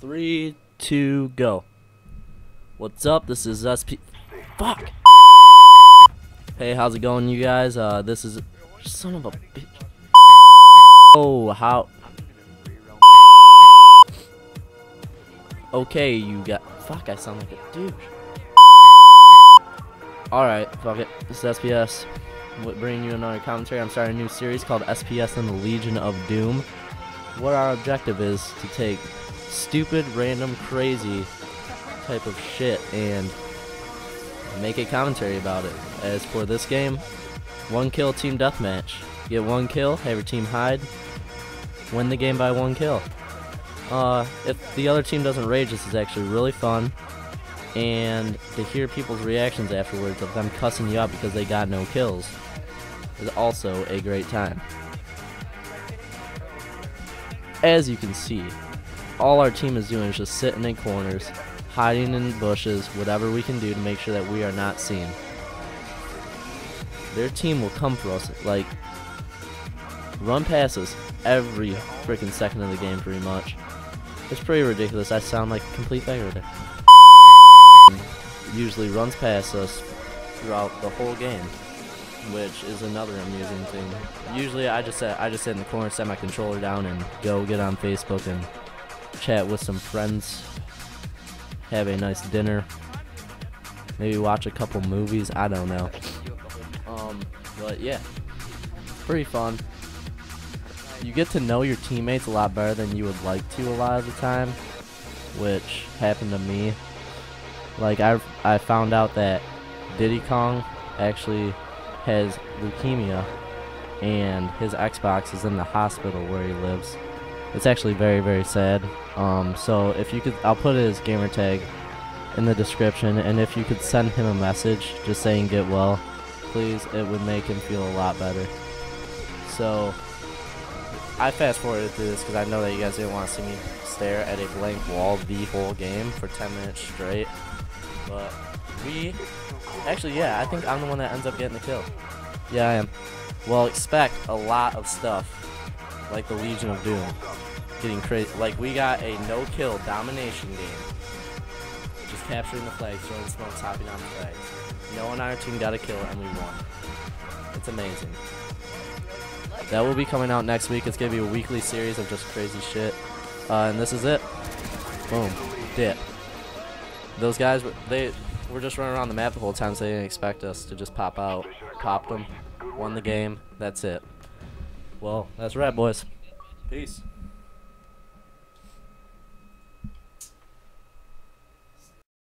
Three, two, go. What's up? This is SP. Fuck. Hey, how's it going, you guys? Uh, this is son of a bitch. Oh, how? Okay, you got. Fuck, I sound like a douche. Alright, fuck it. This is SPS. Bringing you another commentary. I'm starting a new series called SPS and the Legion of Doom. What our objective is to take stupid, random, crazy type of shit and make a commentary about it. As for this game, one kill team deathmatch. Get one kill, have your team hide, win the game by one kill. Uh, if the other team doesn't rage, this is actually really fun. And to hear people's reactions afterwards of them cussing you out because they got no kills is also a great time. As you can see, all our team is doing is just sitting in corners, hiding in bushes, whatever we can do to make sure that we are not seen. Their team will come for us, like, run past us every freaking second of the game, pretty much. It's pretty ridiculous. I sound like a complete beggar there. Usually runs past us throughout the whole game, which is another amusing thing. Usually, I just sit, I just sit in the corner, set my controller down, and go get on Facebook and chat with some friends, have a nice dinner, maybe watch a couple movies. I don't know. Um, but yeah, pretty fun. You get to know your teammates a lot better than you would like to a lot of the time, which happened to me. Like I, I found out that Diddy Kong actually has leukemia, and his Xbox is in the hospital where he lives. It's actually very, very sad. Um, so if you could, I'll put his gamer tag in the description, and if you could send him a message just saying get well, please, it would make him feel a lot better. So I fast forwarded through this because I know that you guys didn't want to see me stare at a blank wall the whole game for 10 minutes straight. But we, actually, yeah, I think I'm the one that ends up getting the kill. Yeah, I am. Well, expect a lot of stuff like the Legion of Doom. Getting crazy. Like, we got a no-kill domination game. Just capturing the flags, throwing smokes, hopping on the flags. No one on our team got a kill, and we won. It's amazing. That will be coming out next week. It's going to be a weekly series of just crazy shit. Uh, and this is it. Boom. Dip. Those guys, they were just running around the map the whole time, so they didn't expect us to just pop out. Popped them. Won the game. That's it. Well, that's right, boys. Peace.